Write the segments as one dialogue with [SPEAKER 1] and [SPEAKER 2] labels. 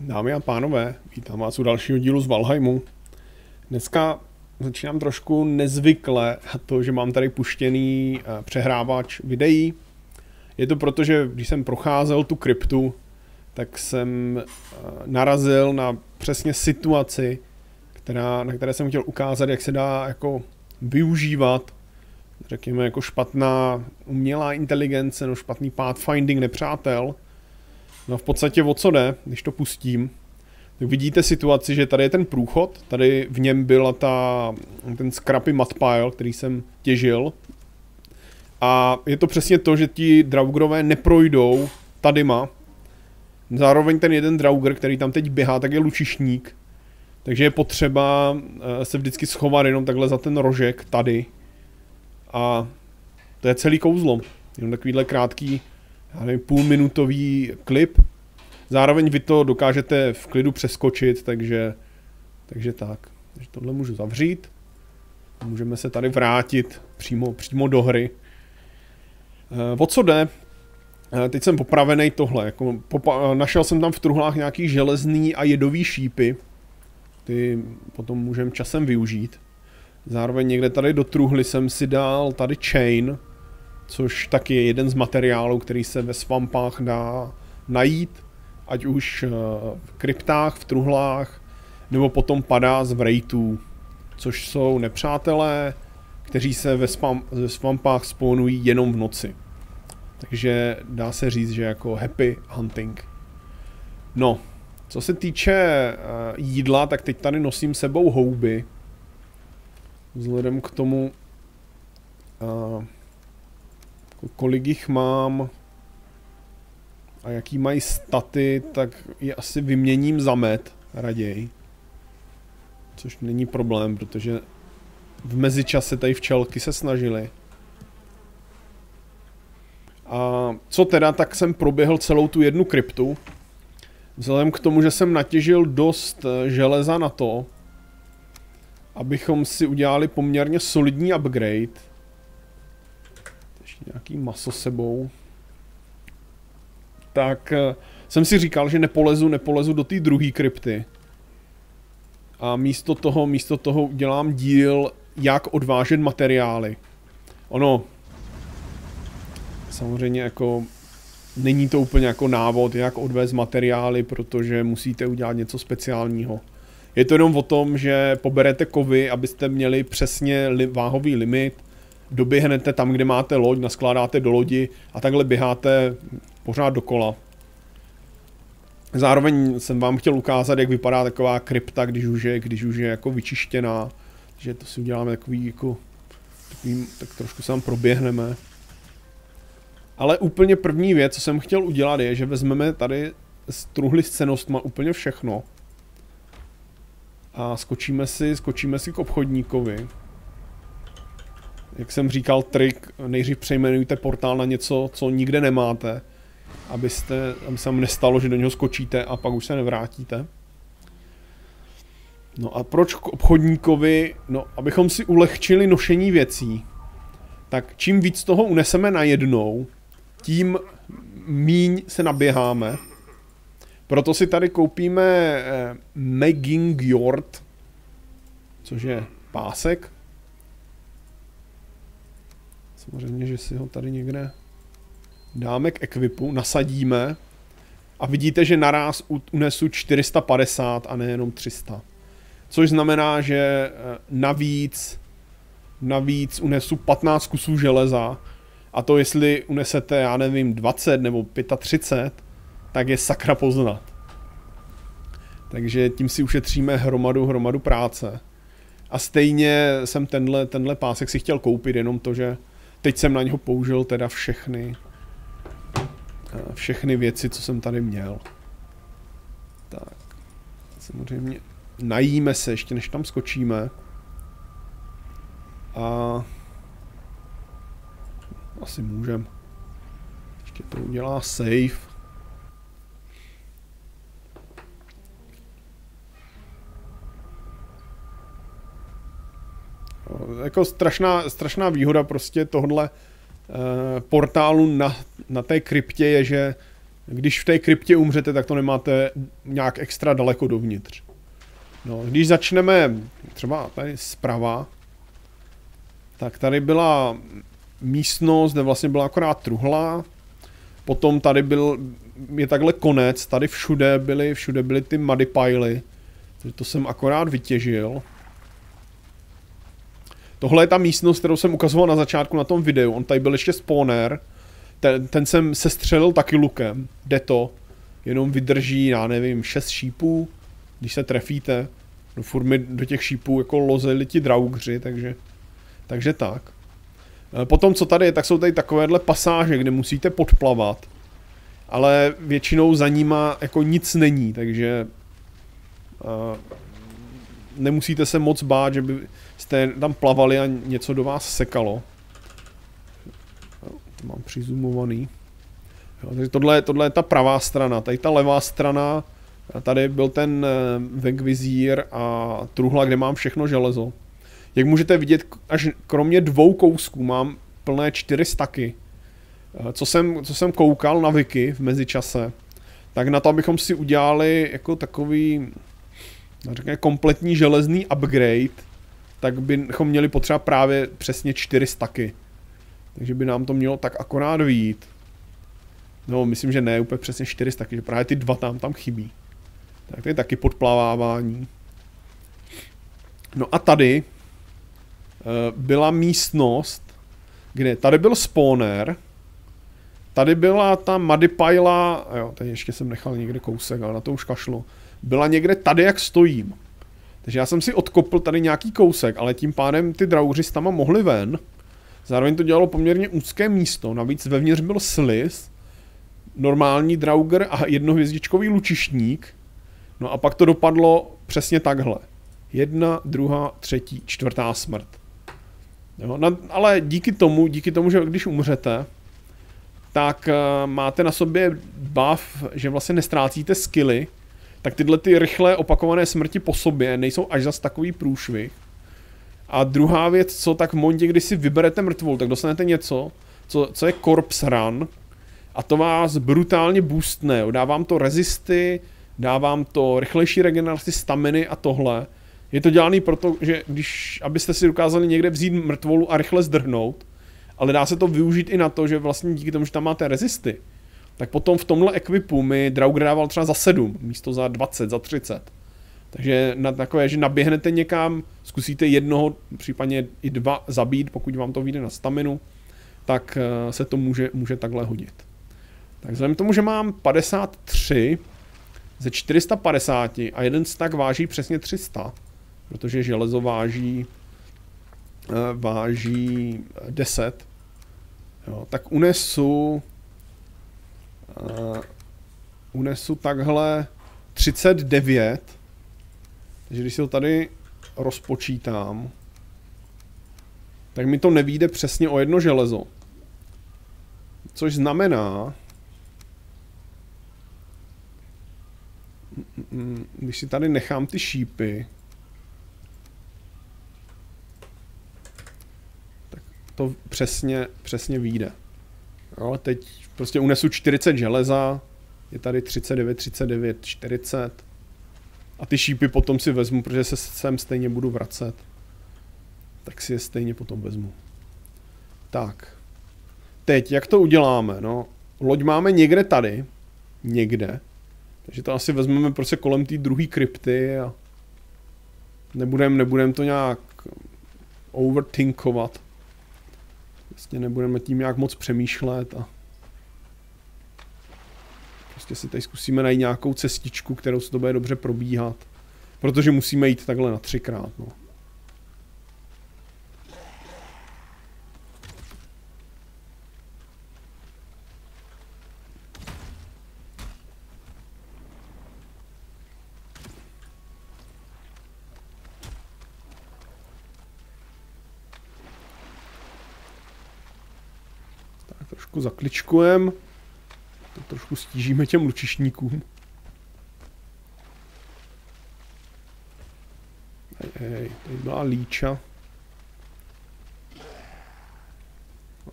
[SPEAKER 1] Dámy a pánové, vítám vás u dalšího dílu z Valheimu. Dneska začínám trošku nezvykle to, že mám tady puštěný eh, přehrávač videí. Je to proto, že když jsem procházel tu kryptu, tak jsem eh, narazil na přesně situaci, která, na které jsem chtěl ukázat, jak se dá jako využívat řekněme jako špatná umělá inteligence, no špatný pathfinding nepřátel, No v podstatě o co jde, když to pustím, tak vidíte situaci, že tady je ten průchod, tady v něm byla ta, ten scrappy mudpile, který jsem těžil. A je to přesně to, že ti draugrové neprojdou tadyma. Zároveň ten jeden drauger, který tam teď běhá, tak je lučišník. Takže je potřeba eh, se vždycky schovat jenom takhle za ten rožek tady. A to je celý kouzlo. Jenom takovýhle krátký nevím, půlminutový klip. Zároveň vy to dokážete v klidu přeskočit, takže, takže tak. Takže tohle můžu zavřít. Můžeme se tady vrátit přímo, přímo do hry. E, o co jde? E, teď jsem popravený tohle. Jako popa- našel jsem tam v truhlách nějaký železný a jedový šípy. Ty potom můžeme časem využít. Zároveň někde tady do truhly jsem si dal tady chain, což taky je jeden z materiálů, který se ve svampách dá najít, ať už eh, v kryptách, v truhlách, nebo potom padá z vrejtů, což jsou nepřátelé, kteří se ve, spam, ve svampách spawnují jenom v noci. Takže dá se říct, že jako happy hunting. No, co se týče uh, jídla, tak teď tady nosím sebou houby. Vzhledem k tomu, uh, kolik jich mám a jaký mají staty, tak je asi vyměním za med raději. Což není problém, protože v mezičase tady včelky se snažily. A co teda, tak jsem proběhl celou tu jednu kryptu. Vzhledem k tomu, že jsem natěžil dost eh, železa na to, abychom si udělali poměrně solidní upgrade, nějaký maso sebou. Tak eh, jsem si říkal, že nepolezu, nepolezu do té druhé krypty. A místo toho, místo toho udělám díl, jak odvážet materiály. Ono, samozřejmě jako není to úplně jako návod, jak odvést materiály, protože musíte udělat něco speciálního. Je to jenom o tom, že poberete kovy, abyste měli přesně li- váhový limit, doběhnete tam, kde máte loď, naskládáte do lodi a takhle běháte pořád dokola. Zároveň jsem vám chtěl ukázat, jak vypadá taková krypta, když už je, když už je jako vyčištěná. že to si uděláme takový jako, takový, tak trošku se proběhneme. Ale úplně první věc, co jsem chtěl udělat, je, že vezmeme tady z truhly s cenostma úplně všechno. A skočíme si, skočíme si k obchodníkovi jak jsem říkal, trik, nejdřív přejmenujte portál na něco, co nikde nemáte, abyste, aby se vám nestalo, že do něho skočíte a pak už se nevrátíte. No a proč k obchodníkovi? No, abychom si ulehčili nošení věcí. Tak čím víc toho uneseme najednou, tím míň se naběháme. Proto si tady koupíme eh, Megging Jord, což je pásek, Samozřejmě, že si ho tady někde dáme k ekvipu, nasadíme a vidíte, že naraz unesu 450 a nejenom 300. Což znamená, že eh, navíc, navíc unesu 15 kusů železa a to jestli unesete, já nevím, 20 nebo 35, tak je sakra poznat. Takže tím si ušetříme hromadu, hromadu práce. A stejně jsem tenhle, tenhle pásek si chtěl koupit, jenom to, že teď jsem na něho použil teda všechny eh, všechny věci, co jsem tady měl. Tak, samozřejmě najíme se ještě, než tam skočíme. A asi můžem. Ještě to udělá save. Jako strašná, strašná výhoda prostě tohle uh, portálu na, na té kryptě je, že Když v té kryptě umřete, tak to nemáte nějak extra daleko dovnitř. No, když začneme třeba tady zprava, tak tady byla místnost, kde vlastně byla akorát truhla, potom tady byl, je takhle konec, tady všude byly, všude byly ty muddy pily, takže to jsem akorát vytěžil. Tohle je ta místnost, kterou jsem ukazoval na začátku na tom videu, on tady byl ještě spawner, ten, ten jsem sestřelil taky lukem, jde to, jenom vydrží, já nevím, 6 šípů, když se trefíte, no furt mi do těch šípů jako lozeli ti draugři, takže, takže tak. E, potom, co tady je, tak jsou tady takovéhle pasáže, kde musíte podplavat, ale většinou za nima jako nic není, takže uh, nemusíte se moc bát, že by jste tam plavali a něco do vás sekalo. To mám přizumovaný. Takže tohle, tohle je ta pravá strana, tady ta levá strana, tady byl ten eh, vegvizír a truhla, kde mám všechno železo. Jak můžete vidět, až kromě dvou kousků mám plné čtyři staky. Eh, co jsem, co jsem koukal na wiki v mezičase, tak na to, abychom si udělali jako takový řekněme, kompletní železný upgrade, tak bychom měli potřeba právě přesně čtyři staky. Takže by nám to mělo tak akorát vyjít. No, myslím, že ne úplně přesně 400, že právě ty dva tam tam chybí. Tak to je taky podplavávání. No a tady uh, byla místnost, kde tady byl spawner, tady byla ta madipajla, jo, tady ještě jsem nechal někde kousek, ale na to už kašlo. Byla někde tady, jak stojím. Takže já jsem si odkopl tady nějaký kousek, ale tím pádem ty drauři tam mohli ven. Zároveň to dělalo poměrně úzké místo, navíc vevnitř byl sliz, normální drauger a jednohvězdičkový lučišník. No a pak to dopadlo přesně takhle. Jedna, druhá, třetí, čtvrtá smrt. Jo, na, ale díky tomu, díky tomu, že když umřete, tak uh, máte na sobě buff, že vlastně nestrácíte skilly, tak tyhle ty rychlé opakované smrti po sobě nejsou až zas takový průšvih. A druhá věc, co tak v momentě, kdy si vyberete mrtvol, tak dostanete něco, co, co je Corpse Run, a to vás brutálně boostne. Dávám to rezisty, dávám to rychlejší regeneraci staminy a tohle. Je to dělaný proto, že když, abyste si dokázali někde vzít mrtvolu a rychle zdrhnout, ale dá se to využít i na to, že vlastně díky tomu, že tam máte rezisty, tak potom v tomhle ekvipu mi Draugr dával třeba za 7, místo za 20, za 30. Takže na takové, že naběhnete někam, zkusíte jednoho, případně i dva zabít, pokud vám to vyjde na staminu, tak eh, se to může, může takhle hodit. Tak vzhledem k tomu, že mám 53 ze 450 a jeden stack váží přesně 300, protože železo váží, eh, váží 10, jo, tak unesu uh, unesu takhle 39, takže když si to tady rozpočítám, tak mi to nevíde přesně o jedno železo. Což znamená, když si tady nechám ty šípy, tak to přesně, přesně vyjde. Jo, teď prostě unesu 40 železa, je tady 39, 39, 40. A ty šípy potom si vezmu, protože se sem stejně budu vracet. Tak si je stejně potom vezmu. Tak. Teď, jak to uděláme? No, loď máme někde tady. Někde. Takže to asi vezmeme prostě kolem té druhé krypty a nebudem, nebudem to nějak overthinkovat. Vlastně nebudeme tím nějak moc přemýšlet a prostě si tady zkusíme najít nějakou cestičku, kterou se to bude dobře probíhat. Protože musíme jít takhle na třikrát, no. trošku zakličkujeme. Trošku stížíme těm lučišníkům. Hej, hej, tady byla líča.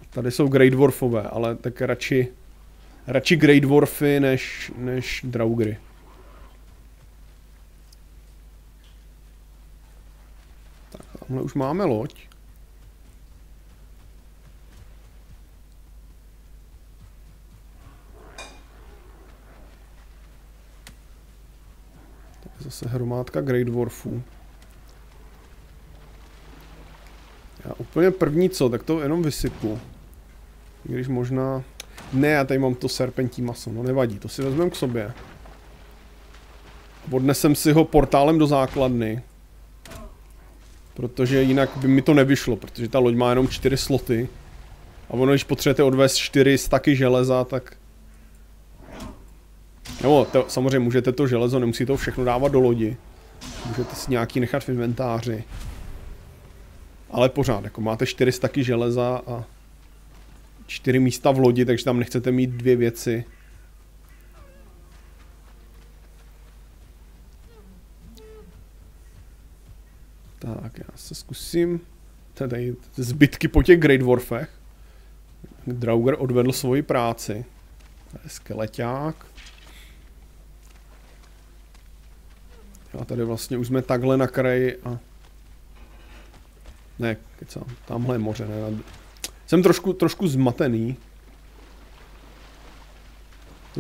[SPEAKER 1] Tady jsou Grey Dwarfové, ale tak radši, radši Grey Dwarfy než, než Draugry. Tak, tamhle už máme loď. Tak zase hromádka Grey Dwarfů. Já úplně první co, tak to jenom vysypu. Když možná... Ne, já tady mám to serpentí maso, no nevadí, to si vezmeme k sobě. Odnesem si ho portálem do základny. Protože jinak by mi to nevyšlo, protože ta loď má jenom čtyři sloty. A ono, když potřebujete odvést čtyři staky železa, tak... Nebo to, samozřejmě můžete to železo, nemusíte to všechno dávat do lodi. Můžete si nějaký nechat v inventáři. Ale pořád, jako máte čtyři staky železa a čtyři místa v lodi, takže tam nechcete mít dvě věci. Tak, já se zkusím. Tady zbytky po těch Great Dwarfech. Drauger odvedl svoji práci. Tady skeleťák. A tady vlastně už jsme takhle na kraji a... Ne, kecám, tamhle je moře, ne, jsem trošku, trošku zmatený.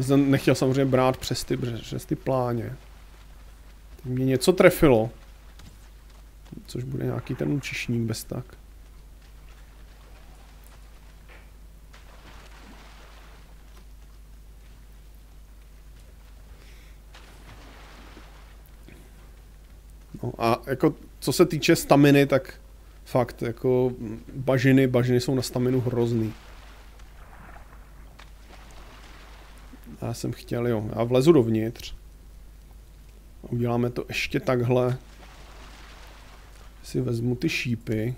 [SPEAKER 1] Jsem nechtěl samozřejmě brát přes ty, přes ty pláně. Mě něco trefilo. Což bude nějaký ten učišník bez tak. No a jako co se týče staminy, tak Fakt, jako bažiny, bažiny jsou na staminu hrozný. Já jsem chtěl, jo, já vlezu dovnitř. Uděláme to ještě takhle. Si vezmu ty šípy.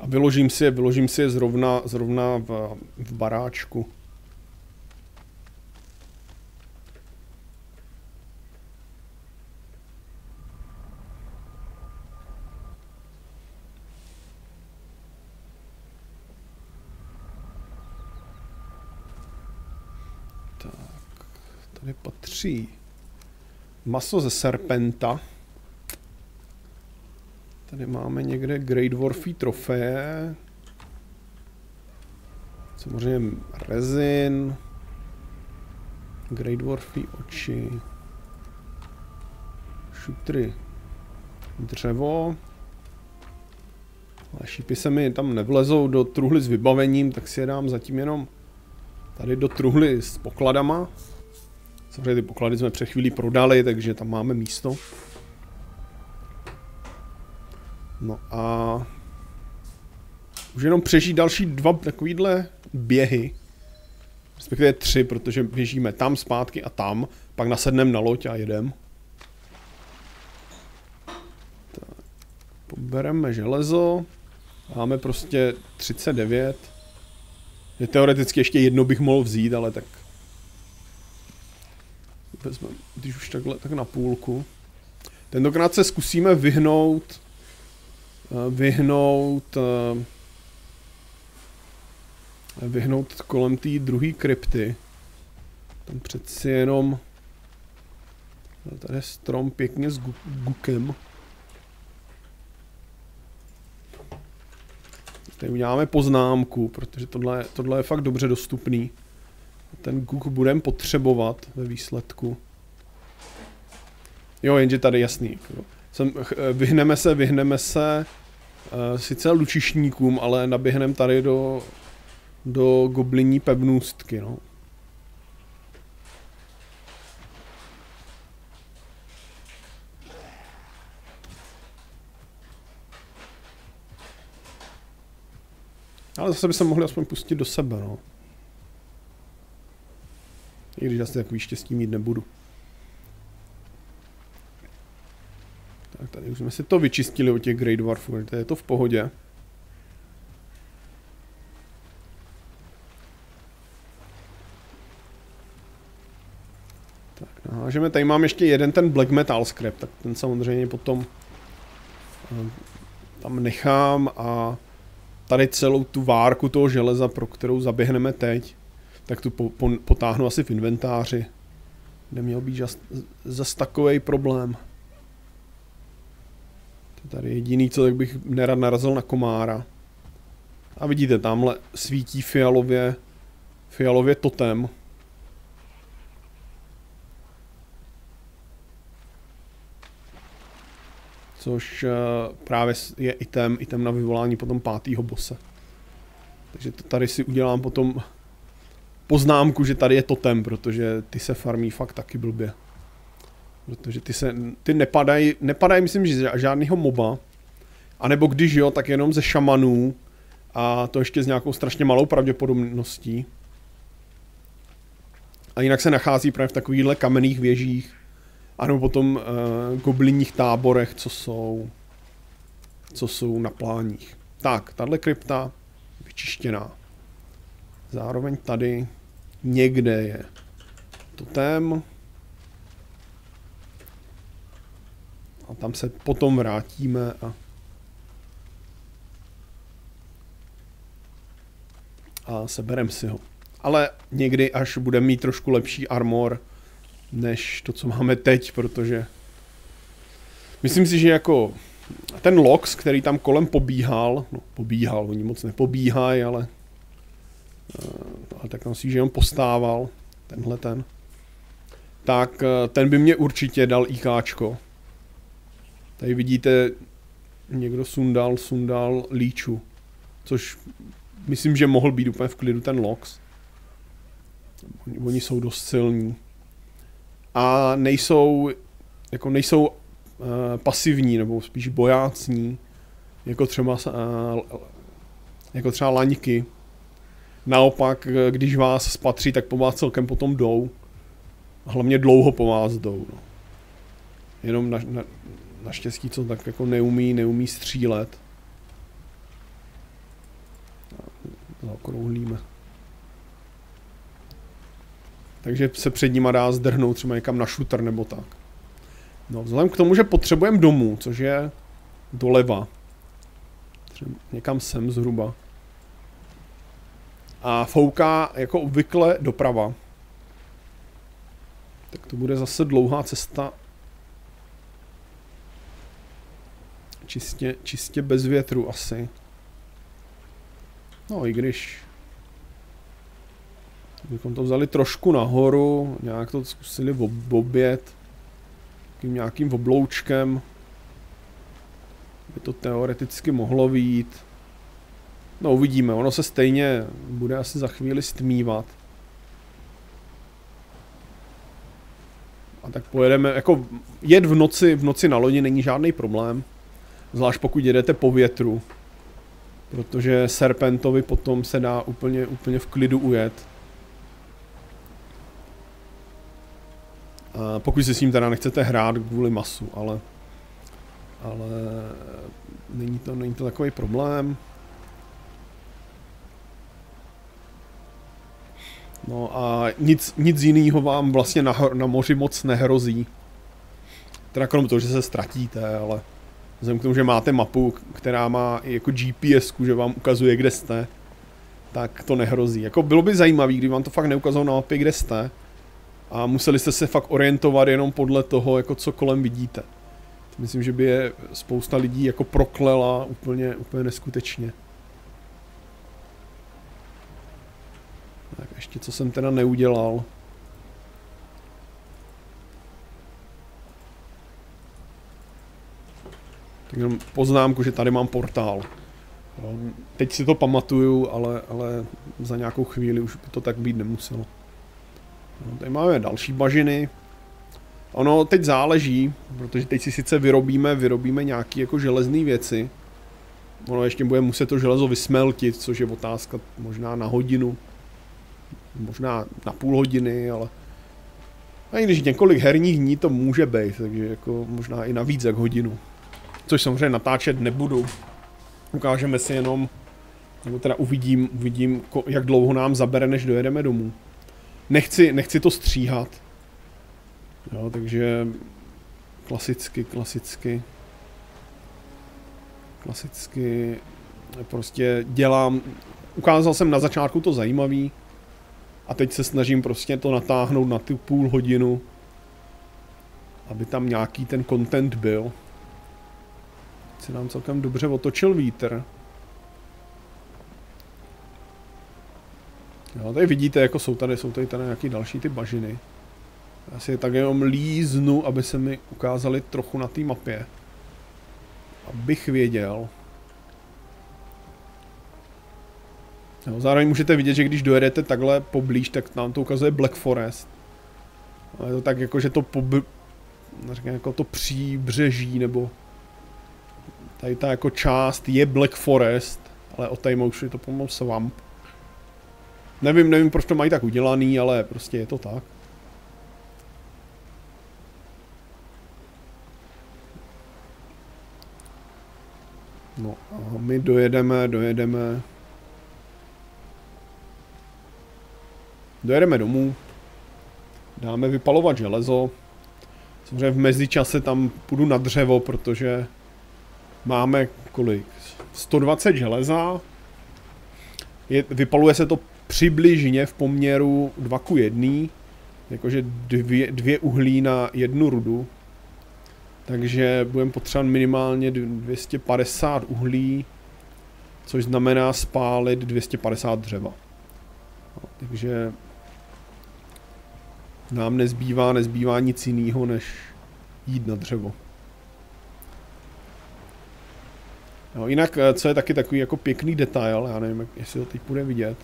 [SPEAKER 1] A vyložím si je, vyložím si je zrovna, zrovna v, v baráčku. Patří maso ze serpenta. Tady máme někde Great Dwarfy trofeje. Samozřejmě rezin. Great Dwarfy oči. Šutry. Dřevo. Ale šípy se mi tam nevlezou do truhly s vybavením, tak si je dám zatím jenom tady do truhly s pokladama. Samozřejmě ty poklady jsme před chvílí prodali, takže tam máme místo. No a už jenom přežít další dva takovýhle běhy. Respektive tři, protože běžíme tam zpátky a tam, pak nasedneme na loď a jedem. Tak, pobereme železo. Máme prostě 39. Je teoreticky ještě jedno bych mohl vzít, ale tak vezmeme, když už takhle, tak na půlku. Tentokrát se zkusíme vyhnout, eh, vyhnout, eh, vyhnout kolem té druhé krypty. Tam přeci jenom tady je strom pěkně s gukem. Tady uděláme poznámku, protože tohle, tohle je fakt dobře dostupný ten Guk budeme potřebovat ve výsledku. Jo, jenže tady jasný. Jsem, vyhneme se, vyhneme se uh, sice lučišníkům, ale naběhneme tady do, do goblinní pevnůstky, no. Ale zase by se mohli aspoň pustit do sebe, no. I když asi takový štěstí mít nebudu. Tak tady už jsme si to vyčistili od těch Great Dwarfů, je to v pohodě. Tak nahážeme, tady mám ještě jeden ten Black Metal scrap, tak ten samozřejmě potom eh, tam nechám a tady celou tu várku toho železa, pro kterou zaběhneme teď, tak tu po, po, potáhnu asi v inventáři. Neměl být zas, zas takový problém. To je tady jediný, co tak bych nerad narazil na komára. A vidíte, tamhle svítí fialově, fialově totem. Což uh, právě je item, item na vyvolání potom pátého bose. Takže to tady si udělám potom poznámku, že tady je totem, protože ty se farmí fakt taky blbě. Protože ty se, ty nepadají, nepadají myslím, že žádného moba, a nebo když jo, tak jenom ze šamanů a to ještě s nějakou strašně malou pravděpodobností. A jinak se nachází právě v takovýchhle kamenných věžích, ano potom uh, goblinních táborech, co jsou, co jsou na pláních. Tak, tahle krypta vyčištěná. Zároveň tady někde je totem. A tam se potom vrátíme a a seberem si ho. Ale někdy, až bude mít trošku lepší armor, než to, co máme teď, protože myslím si, že jako ten Lox, který tam kolem pobíhal, no pobíhal, oni moc nepobíhají, ale, ale tak si, že on postával, tenhle ten, tak eh, ten by mě určitě dal IKčko. Tady vidíte, někdo sundal, sundal líču, což myslím, že mohl být úplně v klidu ten Lox. Oni, oni jsou dost silní. A nejsou, jako nejsou uh, pasivní, nebo spíš bojácní, jako třeba, uh, jako třeba laňky. Naopak, když vás spatří, tak po vás celkem potom jdou. Hlavně dlouho po vás jdou. No. Jenom na, na, naštěstí, co tak jako neumí, neumí střílet. zaokrouhlíme. Takže se před nima dá zdrhnout třeba někam na šutr nebo tak. No, vzhledem k tomu, že potřebujeme domů, což je doleva. Třeba někam sem zhruba. A fouká jako obvykle doprava. Tak to bude zase dlouhá cesta. Čistě, čistě bez větru asi. No i když bychom to vzali trošku nahoru, nějak to zkusili obět tím nějakým obloučkem, by to teoreticky mohlo vít. No uvidíme, ono se stejně bude asi za chvíli stmívat. A tak pojedeme, jako jet v noci, v noci na lodi není žádný problém. Zvlášť pokud jedete po větru. Protože Serpentovi potom se dá úplně, úplně v klidu ujet. A pokud si s ním teda nechcete hrát kvůli masu, ale, ale není to, není to takový problém. No a nic, nic jiného vám vlastně na, na moři moc nehrozí. Teda krom toho, že se ztratíte, ale Vzhledem k tomu, že máte mapu, která má i jako GPS, že vám ukazuje, kde jste, tak to nehrozí. Jako bylo by zajímavé, kdyby vám to fakt neukázalo na mapě, kde jste, a museli jste se fakt orientovat jenom podle toho, jako co kolem vidíte. Myslím, že by je spousta lidí jako proklela úplně, úplně neskutečně. Tak ještě co jsem teda neudělal. Tak jenom poznámku, že tady mám portál. Teď si to pamatuju, ale, ale za nějakou chvíli už by to tak být nemuselo. No, tady máme další bažiny. Ono teď záleží, protože teď si sice vyrobíme, vyrobíme nějaké jako železné věci. Ono ještě bude muset to železo vysmeltit, což je otázka možná na hodinu. Možná na půl hodiny, ale... A i když několik herních dní to může být, takže jako možná i na víc jak hodinu což samozřejmě natáčet nebudu. Ukážeme si jenom, nebo teda uvidím, uvidím, jak dlouho nám zabere, než dojedeme domů. Nechci, nechci to stříhat. Jo, takže klasicky, klasicky, klasicky prostě dělám, ukázal jsem na začátku to zajímavý a teď se snažím prostě to natáhnout na tu půl hodinu, aby tam nějaký ten content byl. Se nám celkem dobře otočil vítr. Jo, tady vidíte, jako jsou tady, jsou tady, tady nějaký další ty bažiny. Já si je tak jenom líznu, aby se mi ukázali trochu na té mapě. Abych věděl. Jo, zároveň můžete vidět, že když dojedete takhle poblíž, tak nám to ukazuje Black Forest. Ale je to tak jako, že to pobl... Řekně, jako to příbřeží, nebo tady ta jako část je Black Forest, ale od tady je to pomalu swamp. Nevím, nevím, proč to mají tak udělaný, ale prostě je to tak. No a my dojedeme, dojedeme. Dojedeme domů. Dáme vypalovat železo. Samozřejmě v mezičase tam půjdu na dřevo, protože máme kolik? 120 železa. Je, vypaluje se to přibližně v poměru 2 ku 1. Jakože dvě, dvě uhlí na jednu rudu. Takže budeme potřebovat minimálně 250 uhlí, což znamená spálit 250 dřeva. Takže nám nezbývá, nezbývá nic jiného, než jít na dřevo. No, jinak, eh, co je taky takový jako pěkný detail, já nevím, jestli to teď bude vidět,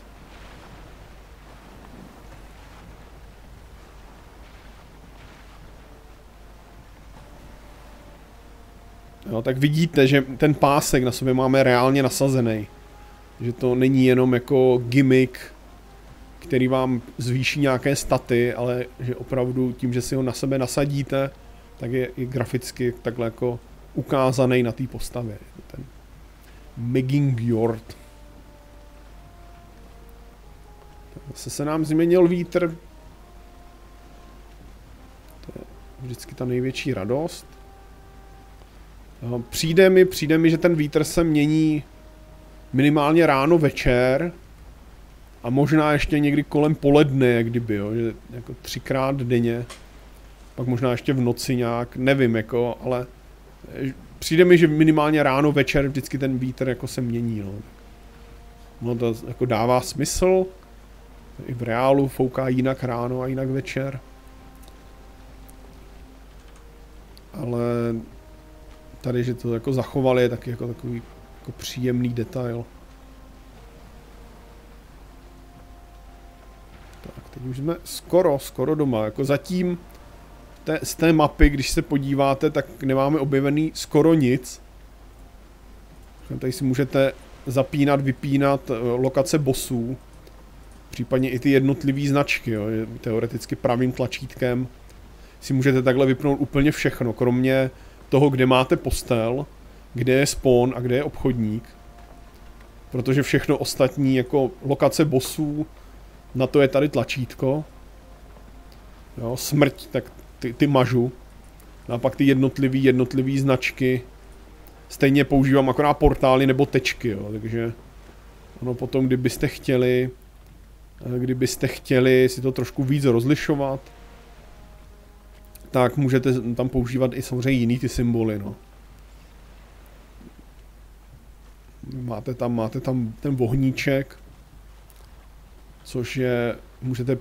[SPEAKER 1] Jo, tak vidíte, že ten pásek na sobě máme reálně nasazený. Že to není jenom jako gimmick, který vám zvýší nějaké staty, ale že opravdu tím, že si ho na sebe nasadíte, tak je i graficky takhle jako ukázaný na té postavě. Ten Megingjord. Zase se nám změnil vítr. To je vždycky ta největší radost. Přijde mi, přijde mi, že ten vítr se mění minimálně ráno, večer a možná ještě někdy kolem poledne, jak kdyby, jo, že jako třikrát denně, pak možná ještě v noci nějak, nevím, jako, ale eh, přijde mi, že minimálně ráno, večer vždycky ten vítr jako se mění, no. No to jako dává smysl, i v reálu fouká jinak ráno a jinak večer. Ale tady, že to jako zachovali, je taky jako takový jako příjemný detail. Teď už jsme skoro, skoro doma. Jako zatím té, z té mapy, když se podíváte, tak nemáme objevený skoro nic. Tady si můžete zapínat, vypínat eh, lokace bossů. Případně i ty jednotlivé značky, jo. Teoreticky pravým tlačítkem si můžete takhle vypnout úplně všechno, kromě toho, kde máte postel, kde je spawn a kde je obchodník. Protože všechno ostatní, jako lokace bossů, na to je tady tlačítko. Jo, smrť, tak ty, ty mažu. A pak ty jednotlivý, jednotlivý značky. Stejně používám akorát portály nebo tečky, jo, takže ono potom, kdybyste chtěli, eh, kdybyste chtěli si to trošku víc rozlišovat, tak můžete tam používat i samozřejmě jiný ty symboly, no. Máte tam, máte tam ten vohníček, což je, můžete,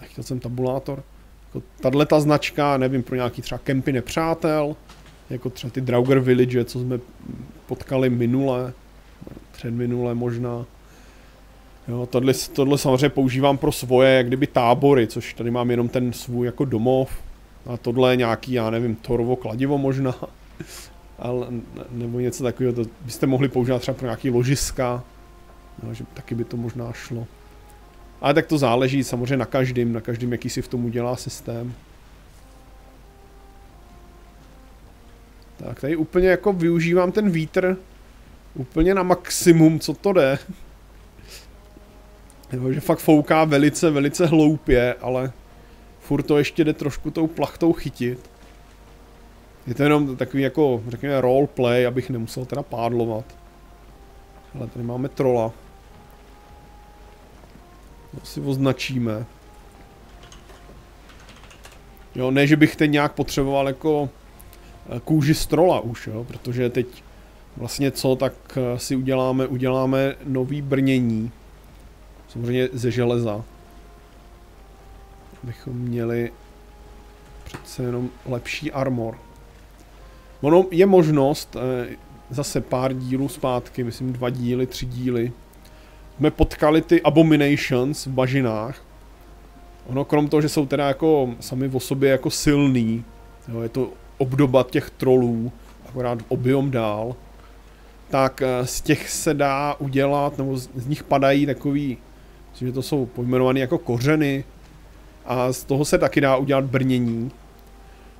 [SPEAKER 1] nechtěl jsem tabulátor, jako tahle ta značka, nevím, pro nějaký třeba kempy nepřátel, jako třeba ty Drauger Village, co jsme potkali minule, předminule možná. Jo, tohle, tohle samozřejmě používám pro svoje, jak kdyby tábory, což tady mám jenom ten svůj jako domov. A tohle je nějaký, já nevím, torovo kladivo možná. Ale, nebo něco takového, to byste mohli používat třeba pro nějaký ložiska. No, že taky by to možná šlo. Ale tak to záleží samozřejmě na každém, na každém, jaký si v tom udělá systém. Tak tady úplně jako využívám ten vítr úplně na maximum, co to jde. Jo, že fakt fouká velice, velice hloupě, ale furt to ještě jde trošku tou plachtou chytit. Je to jenom takový jako, řekněme, roleplay, abych nemusel teda pádlovat. Ale tady máme trola. Si označíme. Jo, ne, že bych teď nějak potřeboval jako eh, kůži z trola už, jo, protože teď vlastně co, tak eh, si uděláme, uděláme nový brnění. Samozřejmě ze železa. Abychom měli přece jenom lepší armor. Ono je možnost, eh, zase pár dílů zpátky, myslím dva díly, tři díly, jsme potkali ty Abominations v bažinách. Ono krom toho, že jsou teda jako sami o sobě jako silný, jo, je to obdoba těch trolů, akorát objom dál, tak eh, z těch se dá udělat, nebo z, z nich padají takový, myslím, že to jsou pojmenované jako kořeny, a z toho se taky dá udělat brnění,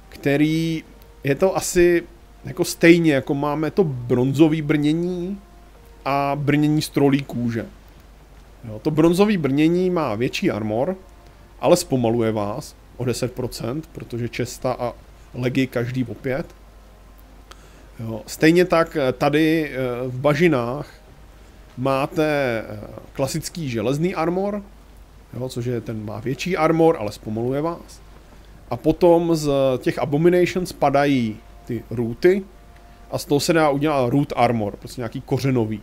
[SPEAKER 1] který je to asi jako stejně, jako máme to bronzový brnění a brnění z trolí kůže. Jo, to bronzový brnění má větší armor, ale zpomaluje vás o 10%, protože česta a legy každý o 5. Jo, stejně tak eh, tady eh, v bažinách máte eh, klasický železný armor, jo, což je ten má větší armor, ale zpomaluje vás. A potom z těch Abominations padají ty rooty a z toho se dá udělat root armor, prostě nějaký kořenový.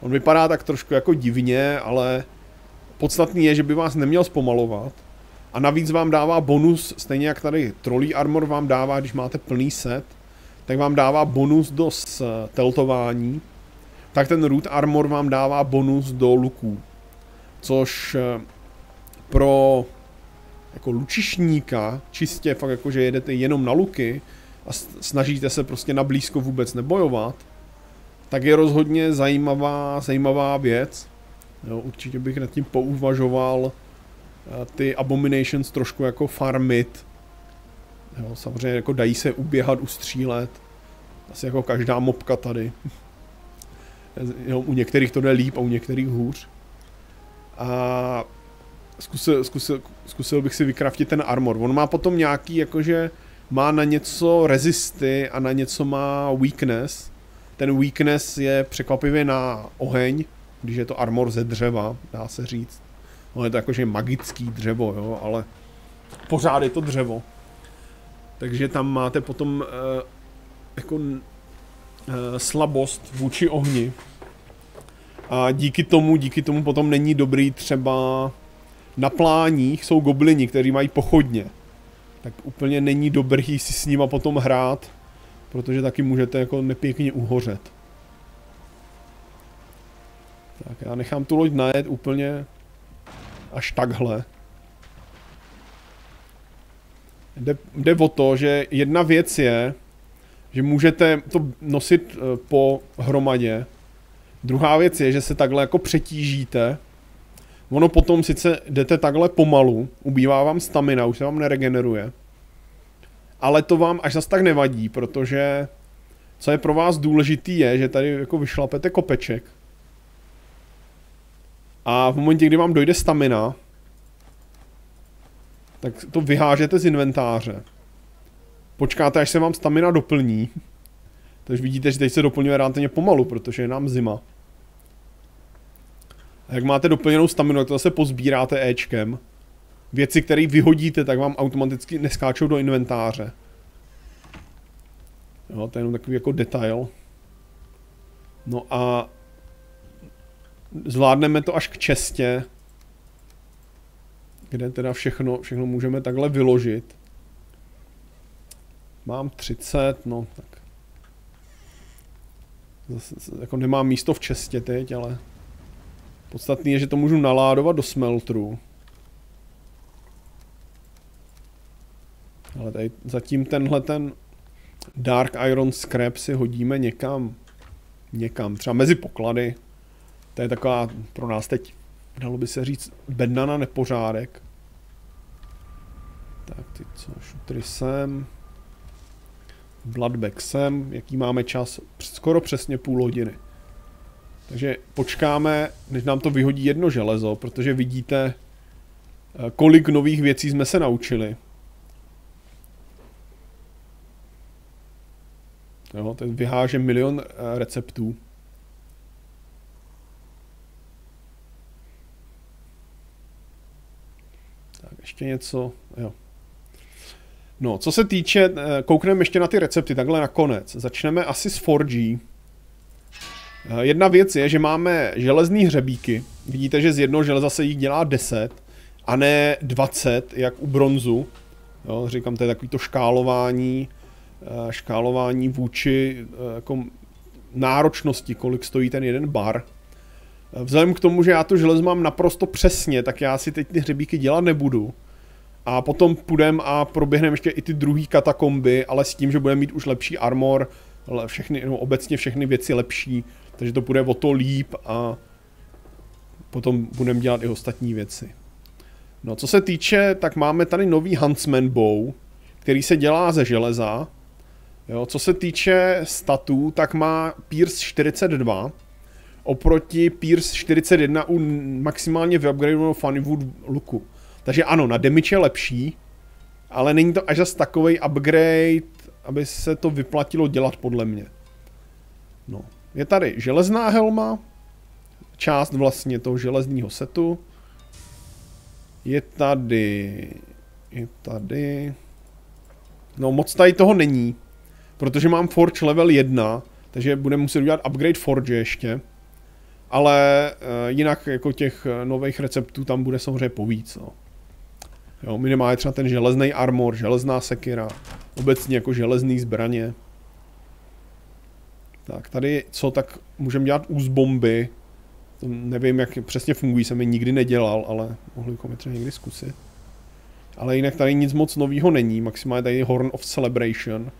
[SPEAKER 1] On vypadá tak trošku jako divně, ale podstatný je, že by vás neměl zpomalovat. A navíc vám dává bonus, stejně jak tady Trolley Armor vám dává, když máte plný set, tak vám dává bonus do teltování, tak ten Root Armor vám dává bonus do luků. Což eh, pro jako lučišníka, čistě fakt jako, že jedete jenom na luky a snažíte se prostě na blízko vůbec nebojovat, tak je rozhodně zajímavá, zajímavá věc. Jo, určitě bych nad tím pouvažoval eh, ty Abominations trošku jako farmit. Jo, samozřejmě jako dají se uběhat, ustřílet. Asi jako každá mopka tady. jo, u některých to jde líp a u některých hůř. A zkusil, zkusil, zkusil bych si vykraftit ten armor. On má potom nějaký, jakože má na něco resisty a na něco má weakness. Ten weakness je překvapivě na oheň, když je to armor ze dřeva, dá se říct. No je to jakože magický dřevo, jo, ale pořád je to dřevo. Takže tam máte potom uh, jako uh, slabost vůči ohni. A díky tomu, díky tomu potom není dobrý třeba na pláních jsou goblini, kteří mají pochodně. Tak úplně není dobrý si s nima potom hrát, protože taky můžete jako nepěkně uhořet. Tak já nechám tu loď najet úplně až takhle. Jde, jde o to, že jedna věc je, že můžete to nosit eh, po hromadě. Druhá věc je, že se takhle jako přetížíte. Ono potom sice jdete takhle pomalu, ubývá vám stamina, už se vám neregeneruje ale to vám až zas tak nevadí, protože co je pro vás důležitý je, že tady jako vyšlapete kopeček a v momentě, kdy vám dojde stamina, tak to vyhážete z inventáře. Počkáte, až se vám stamina doplní. Takže vidíte, že teď se doplňuje relativně pomalu, protože je nám zima. A jak máte doplněnou staminu, tak to zase pozbíráte Ečkem věci, které vyhodíte, tak vám automaticky neskáčou do inventáře. Jo, to je jenom takový jako detail. No a zvládneme to až k čestě, kde teda všechno, všechno můžeme takhle vyložit. Mám 30, no tak. Zase, jako nemám místo v čestě teď, ale podstatný je, že to můžu naládovat do smeltru. Ale tady zatím tenhle ten Dark Iron Scrap si hodíme někam, někam, třeba mezi poklady. To je taková pro nás teď, dalo by se říct, bedna na nepořádek. Tak ty co, šutry sem. Bloodback sem, jaký máme čas? Skoro přesně půl hodiny. Takže počkáme, než nám to vyhodí jedno železo, protože vidíte, eh, kolik nových věcí jsme se naučili. Jo, ten vyháže milion eh, receptů. Tak ještě něco, jo. No, co se týče, eh, koukneme ještě na ty recepty, takhle nakonec. Začneme asi s 4G. Eh, jedna věc je, že máme železný hřebíky. Vidíte, že z jednoho železa se jich dělá 10 a ne 20, jak u bronzu. Jo, říkám, to je takový to škálování škálování vůči jako náročnosti, kolik stojí ten jeden bar. Vzhledem k tomu, že já to železo mám naprosto přesně, tak já si teď ty hřebíky dělat nebudu. A potom půjdeme a proběhneme ještě i ty druhý katakomby, ale s tím, že budeme mít už lepší armor, všechny, no, obecně všechny věci lepší, takže to bude o to líp a potom budeme dělat i ostatní věci. No, co se týče, tak máme tady nový Huntsman Bow, který se dělá ze železa. Jo, co se týče statů, tak má Pierce 42, oproti Pierce 41 u maximálně vyupgradeovaného Funnywood luku. Takže ano, na damage je lepší, ale není to až zas takový upgrade, aby se to vyplatilo dělat podle mě. No. Je tady železná helma, část vlastně toho železního setu. Je tady... Je tady... No moc tady toho není, protože mám Forge level 1, takže budeme muset udělat upgrade Forge ještě. Ale uh, jinak jako těch nových receptů tam bude samozřejmě povíc. No. Jo, minimálně třeba ten železný armor, železná sekira, obecně jako železný zbraně. Tak, tady co, tak můžeme dělat bomby. To nevím, jak přesně fungují, jsem je nikdy nedělal, ale mohli bychom je třeba někdy zkusit. Ale jinak tady nic moc nového není, maximálně tady Horn of Celebration,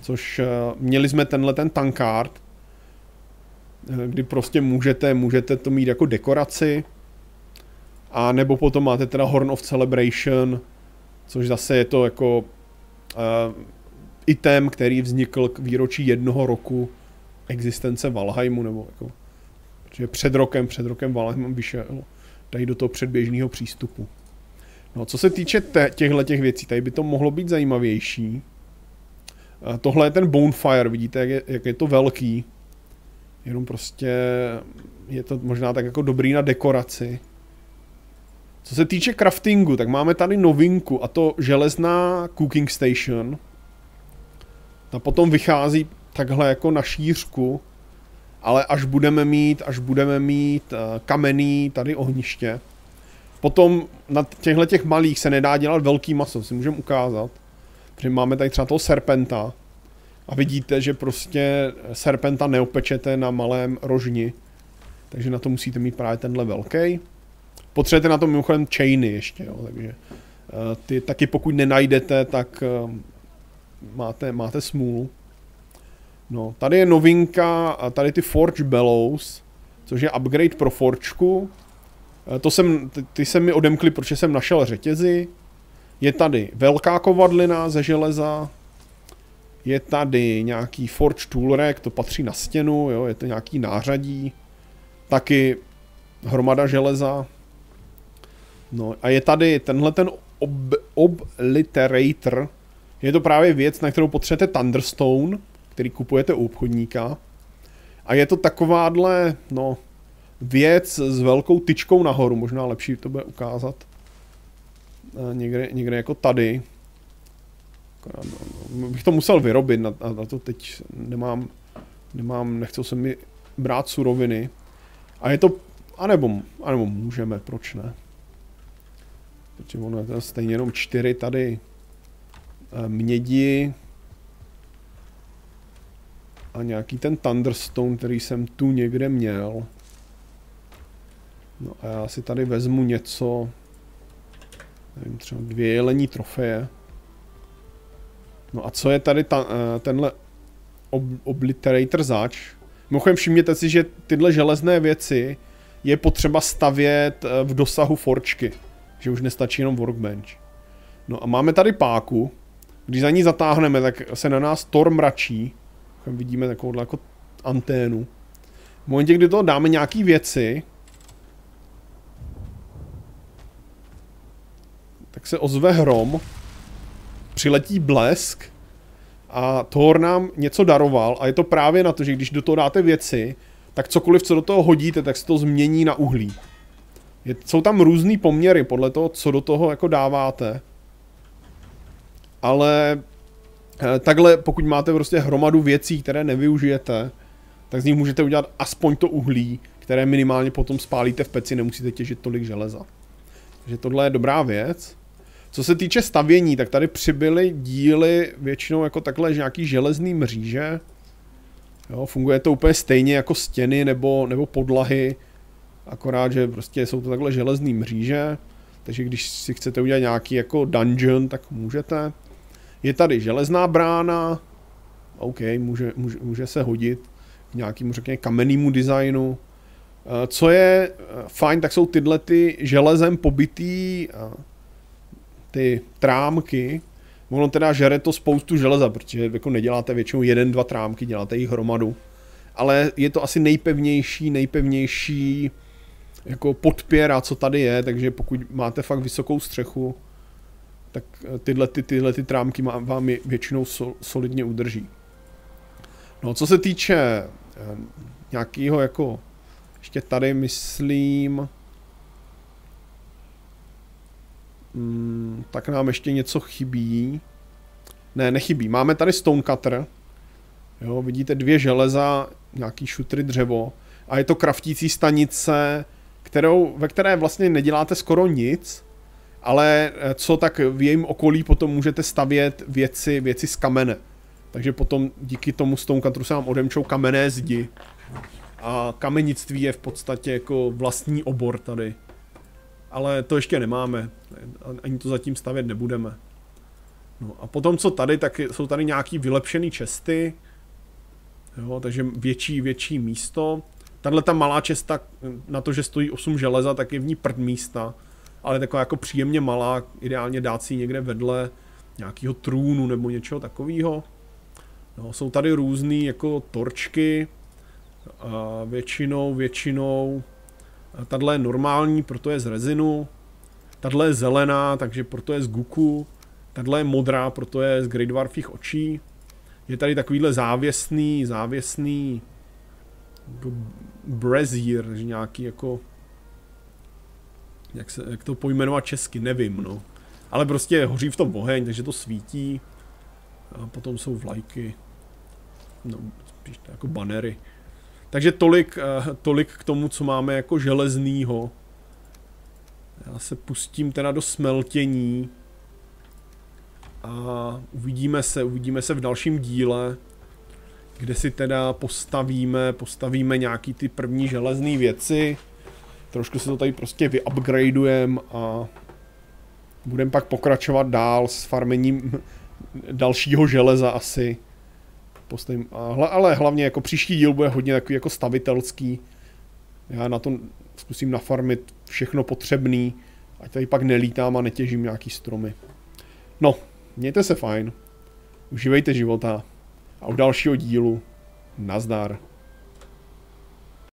[SPEAKER 1] což uh, měli jsme tenhle ten tankard, eh, kdy prostě můžete, můžete to mít jako dekoraci, a nebo potom máte teda Horn of Celebration, což zase je to jako uh, item, který vznikl k výročí jednoho roku existence Valheimu, nebo jako, protože před rokem, před rokem Valheim vyšel tady do toho předběžného přístupu. No, co se týče těchto těch věcí, tady by to mohlo být zajímavější. Uh, tohle je ten Bonefire, vidíte, jak je, jak je to velký. Jenom prostě je to možná tak jako dobrý na dekoraci. Co se týče craftingu, tak máme tady novinku a to železná cooking station. Ta potom vychází takhle jako na šířku, ale až budeme mít, až budeme mít uh, kamenný tady ohniště. Potom na těchto těch malých se nedá dělat velký maso, si můžeme ukázat. Protože máme tady třeba toho serpenta a vidíte, že prostě serpenta neopečete na malém rožni. Takže na to musíte mít právě tenhle velký. Potřebujete na to mimochodem chainy ještě, jo, takže uh, ty taky pokud nenajdete, tak uh, máte, máte smůlu. No, tady je novinka, a tady ty Forge Bellows, což je upgrade pro Forčku. Uh, to jsem, ty, ty se mi odemkly, protože jsem našel řetězy. Je tady velká kovadlina ze železa. Je tady nějaký Forge Tool Rack, to patří na stěnu, jo, je to nějaký nářadí. Taky hromada železa. No a je tady tenhle ten ob, obliterator. Je to právě věc, na kterou potřebujete Thunderstone, který kupujete u obchodníka. A je to takováhle, no, věc s velkou tyčkou nahoru. Možná lepší to bude ukázat někde, někde jako tady. No, no, bych to musel vyrobit, na, na to teď nemám, nemám, nechcel jsem mi brát suroviny. A je to, anebo, anebo můžeme, proč ne? Protože ono je to stejně jenom čtyři tady eh, mědi a nějaký ten Thunderstone, který jsem tu někde měl. No a já si tady vezmu něco, nevím, třeba dvě jelení trofeje. No a co je tady ta, eh, tenhle ob, Obliterator zač? Mimochodem všimněte si, že tyhle železné věci je potřeba stavět eh, v dosahu forčky že už nestačí jenom workbench. No a máme tady páku, když za ní zatáhneme, tak se na nás Thor mračí. Vidíme takovou jako anténu. V momentě, kdy to dáme nějaký věci, tak se ozve hrom, přiletí blesk a Thor nám něco daroval a je to právě na to, že když do toho dáte věci, tak cokoliv, co do toho hodíte, tak se to změní na uhlí. Je, jsou tam různý poměry podle toho, co do toho jako dáváte. Ale eh, takhle, pokud máte prostě hromadu věcí, které nevyužijete, tak z nich můžete udělat aspoň to uhlí, které minimálně potom spálíte v peci, nemusíte těžit tolik železa. Takže tohle je dobrá věc. Co se týče stavění, tak tady přibyly díly většinou jako takhle nějaký železný mříže. Jo, funguje to úplně stejně jako stěny nebo, nebo podlahy, akorát, že prostě jsou to takhle železný mříže, takže když si chcete udělat nějaký jako dungeon, tak můžete. Je tady železná brána, OK, může, může, může se hodit k nějakému, řekněme, kamennému designu. Eh, co je eh, fajn, tak jsou tyhle ty železem pobytý eh, ty trámky, ono teda žere to spoustu železa, protože jako neděláte většinou jeden, dva trámky, děláte jich hromadu. Ale je to asi nejpevnější, nejpevnější jako podpěra, co tady je, takže pokud máte fakt vysokou střechu, tak tyhle, ty, tyhle ty trámky vám většinou sol, solidně udrží. No, co se týče eh, nějakého jako, ještě tady myslím, Hmm, tak nám ještě něco chybí. Ne, nechybí. Máme tady stonecutter. Jo, vidíte dvě železa, nějaký šutry dřevo. A je to kraftící stanice, kterou, ve které vlastně neděláte skoro nic, ale eh, co tak v jejím okolí potom můžete stavět věci, věci z kamene. Takže potom díky tomu stonecutteru se vám odemčou kamenné zdi. A kamenictví je v podstatě jako vlastní obor tady ale to ještě nemáme. Ani to zatím stavět nebudeme. No a potom, co tady, tak jsou tady nějaký vylepšený česty. Jo, takže větší, větší místo. Tahle ta malá česta, na to, že stojí 8 železa, tak je v ní prd místa. Ale taková jako příjemně malá, ideálně dát si někde vedle nějakého trůnu nebo něčeho takového. No, jsou tady různé jako torčky. A většinou, většinou Tadle je normální, proto je z rezinu. Tadle je zelená, takže proto je z guku. Tadle je modrá, proto je z Great očí. Je tady takovýhle závěsný, závěsný jako brazier, že nějaký jako jak, se, jak to pojmenovat česky, nevím, no. Ale prostě hoří v tom oheň, takže to svítí. A potom jsou vlajky. No, spíš to jako banery. Takže tolik, eh, tolik k tomu, co máme jako železnýho. Já se pustím teda do smeltění. A uvidíme se, uvidíme se v dalším díle, kde si teda postavíme, postavíme nějaký ty první železné věci. Trošku se to tady prostě vyupgradujeme a budeme pak pokračovat dál s farmením dalšího železa asi postavím. Ale hlavně jako příští díl bude hodně takový jako stavitelský. Já na to zkusím nafarmit všechno potřebný, ať tady pak nelítám a netěžím nějaký stromy. No, mějte se fajn, užívejte života a u dalšího dílu nazdar.